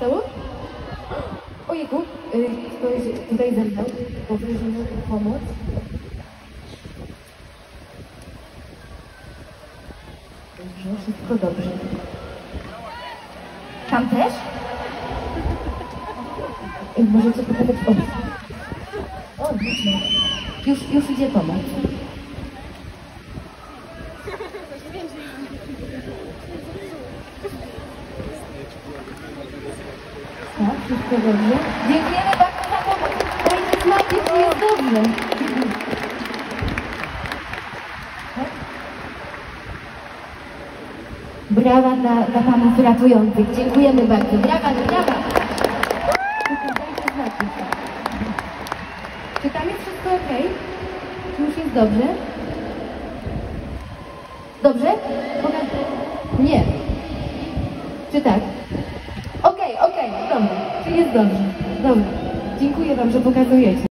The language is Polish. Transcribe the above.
stało? Ojejku, y, ktoś tutaj ze mną powinien pomóc. Dobrze, wszystko dobrze. Tam też? Y, Możecie pokazać opcję. O, widzicie. Już, już idzie pomoc. Tak, wszystko dobrze. Dziękujemy bardzo za pomoc. Panie Maciek, jest dobrze. Brawa dla, dla panów ratujących. Dziękujemy bardzo. Brawa, brawa. Dajcie. Czy tam jest wszystko ok? Czy już jest dobrze? Dobrze? Nie. Czy tak? Okej, okej, dobra. Jest dobrze? Dobra. Dziękuję Wam, że pokazujecie.